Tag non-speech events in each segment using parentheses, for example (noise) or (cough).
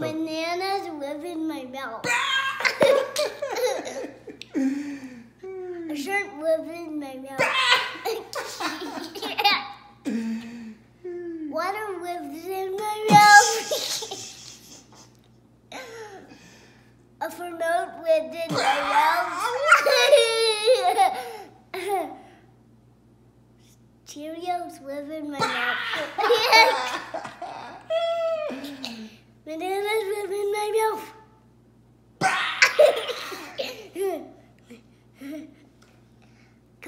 Bananas live in my mouth. (laughs) A shirt lives in my mouth. (laughs) Water lives in my mouth. A remote lives in my mouth. (laughs) Cheerios live in my mouth. Bananas live in my mouth.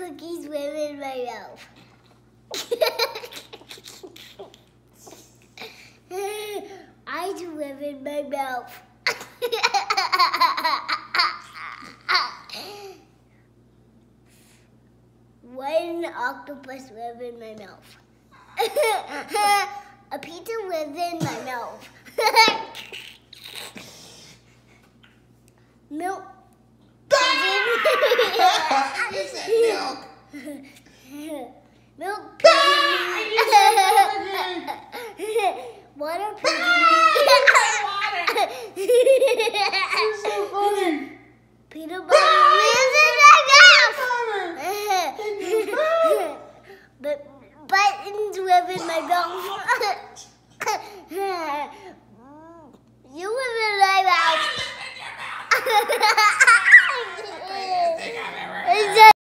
Cookies live in my mouth. (laughs) Eyes live in my mouth. (laughs) One octopus live in my mouth. (laughs) A pizza lives in my mouth. Milk. Milk. (laughs) Water. (laughs) You're. (laughs) Peanut butter lives in my mouth. but buttons live my mouth. you live in my mouth.